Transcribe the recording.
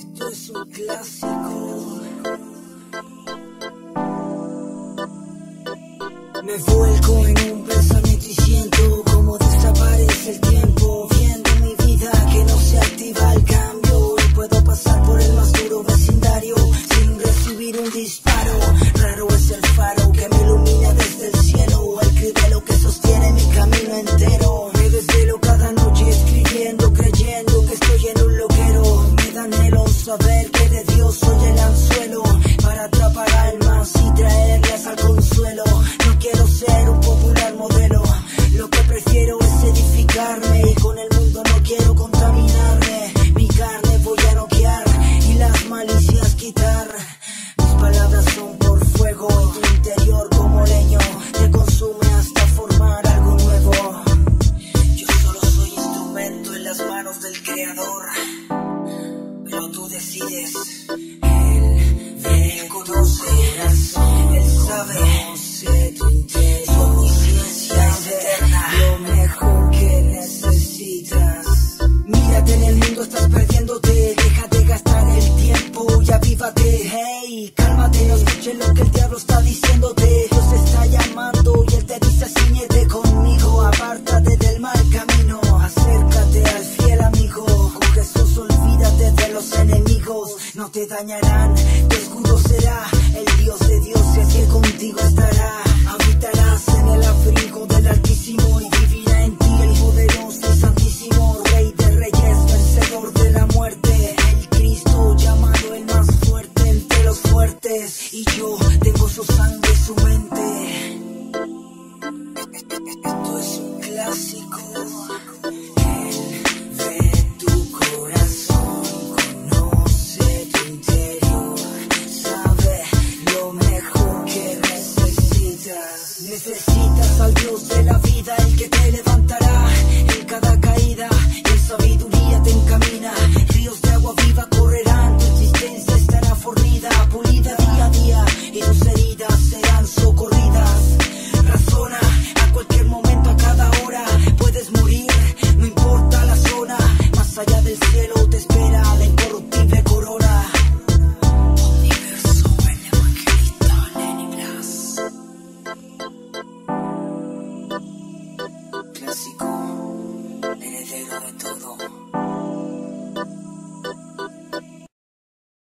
Esto es un clásico. Me vuelco en un pensamiento y siento como desaparece el tiempo. El de codos de razón, el sabemos, el interior, tu ciencia lo mejor que necesitas. Mírate en el mundo, estás perdiéndote, déjate gastar el tiempo y avívate. Hey, cálmate, no escuches lo que el diablo está diciéndote. te dañarán, te escudo será, el Dios de dioses que contigo estará. Habitarás en el abrigo del Altísimo y vivirá en ti el poderoso Santísimo, Rey de Reyes, vencedor de la muerte, el Cristo llamado el más fuerte entre los fuertes, y yo tengo su sangre su mente. Esto es un clásico. clásico, heredero de todo.